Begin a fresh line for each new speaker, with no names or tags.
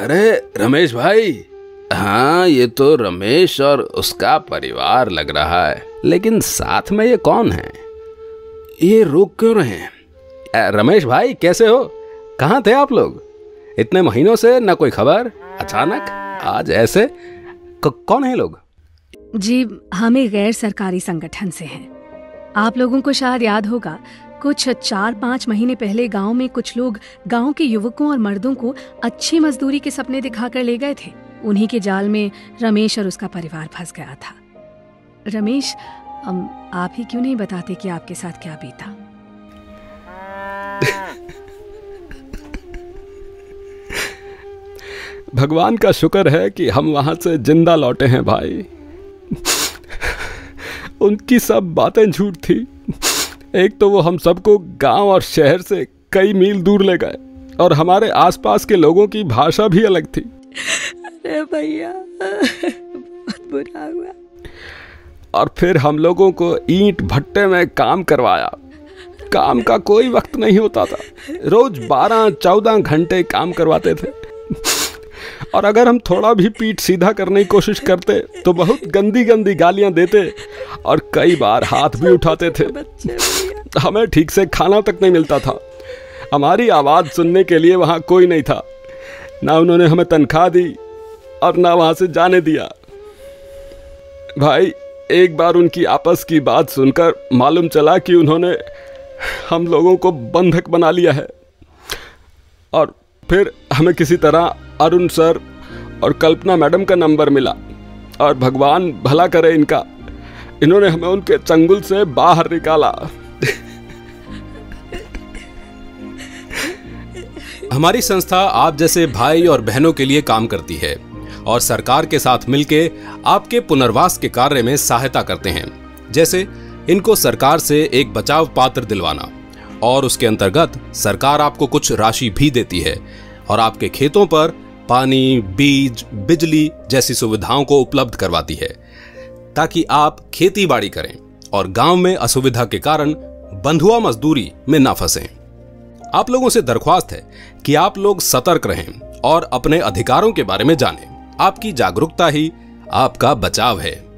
अरे, रमेश भाई। हाँ ये तो रमेश और उसका परिवार लग रहा है, लेकिन साथ में ये कौन है? ये रुक क्यों रहे हैं? रमेश भाई, कैसे हो? कहाँ थे आप लोग? इतने महीनों से न कोई खबर? अचानक? आज ऐसे? कौन है लोग?
जी, हम गैर सरकारी संगठन से हैं। आप लोगों को शायद याद होगा कुछ चार पाँच महीने पहले गाँव में कुछ लोग गाँव के युवकों और मर्दों को अच्छी मजदूरी के सपने दिखाकर ले गए थे। उन्हीं के जाल में रमेश और उसका परिवार फंस गया था। रमेश आप ही क्यों नहीं बताते कि आपके साथ क्या बीता?
भगवान का शुक्र है कि हम वहाँ से ज़िंदा लौटे हैं भाई। उनकी सब बातें झूठ थी। एक तो वो हम सबको गाँव और शहर से कई मील दूर ले गए और हमारे आसपास के लोगों की भाषा भी अलग थी।
अरे भैया बहुत बुरा हुआ।
और फिर हम लोगों को ईंट भट्टे में काम करवाया। काम का कोई वक्त नहीं होता था। रोज बारह चौदह घंटे काम करवाते थे। और अगर हम थोड़ा भी पीठ सीधा करने की कोशिश करते तो बहुत गंदी गंदी गालियाँ देते और कई बार हाथ भी उठाते थे। हमें ठीक से खाना तक नहीं मिलता था। हमारी आवाज़ सुनने के लिए वहाँ कोई नहीं था। ना उन्होंने हमें तनख्वाह दी और ना वहाँ से जाने दिया। भाई, एक बार उनकी आपस की बात सुनकर मालूम चला कि उन्होंने हम लोगों को बंधक बना लिया है। और फिर हमें किसी तरह अरुण सर और कल्पना मैडम का नंबर मिला और भगवान भला करे इनका। इन्होंने हमें उनके चंगुल से बाहर निकाला।
हमारी संस्था आप जैसे भाई और बहनों के लिए काम करती है और सरकार के साथ मिलके आपके पुनर्वास के कार्य में सहायता करते हैं। जैसे इनको सरकार से एक बचाव पात्र दिलवाना और उसके अंतर्गत सरकार आपको कुछ राशि भी देती है और आपके खेतों पर पानी, बीज, बिजली जैसी सुविधाओं को उपलब्ध करवाती है, ताकि आप खेती बाड़ी करें और गाँव में असुविधा के कारण बंधुआ मजदूरी में ना फंसे। आप लोगों से दरख्वास्त है कि आप लोग सतर्क रहें और अपने अधिकारों के बारे में जानें। आपकी जागरूकता ही आपका बचाव है।